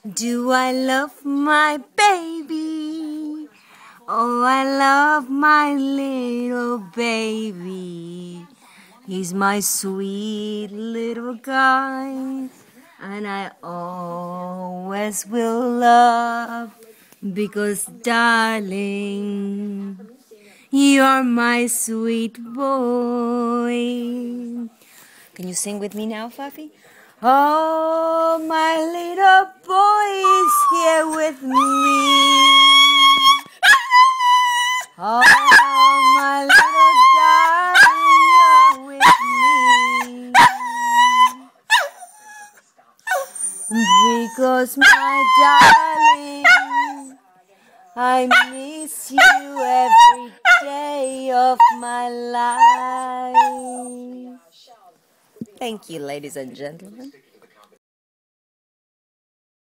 Do I love my baby? Oh, I love my little baby. He's my sweet little guy, and I always will love because, darling, you're my sweet boy. Can you sing with me now, Fuffy? Oh, my little me. Oh, my little darling, you're with me. Because, my darling, I miss you every day of my life. Thank you, ladies and gentlemen.